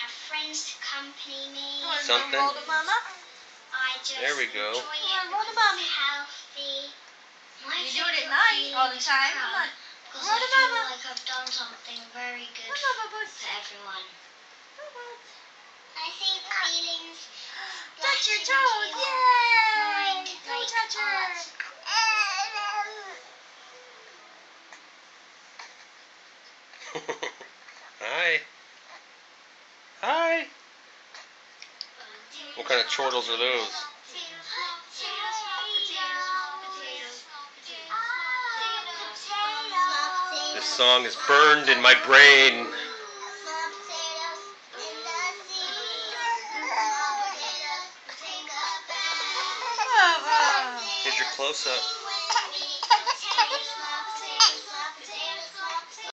have friends to accompany me. You wanna Something? roll the mama? I just There we go. enjoy Come it on, roll the because mommy. it's healthy. My You do it at night all the time. Come proud on. Because I feel like I've done something very good Come for everyone. Bubbles. I think ah. feelings Touch your toes. Yay! mind Go like touch her. Hi. Hi. What kind of chortles are those? This song is burned in my brain. Here's your close up.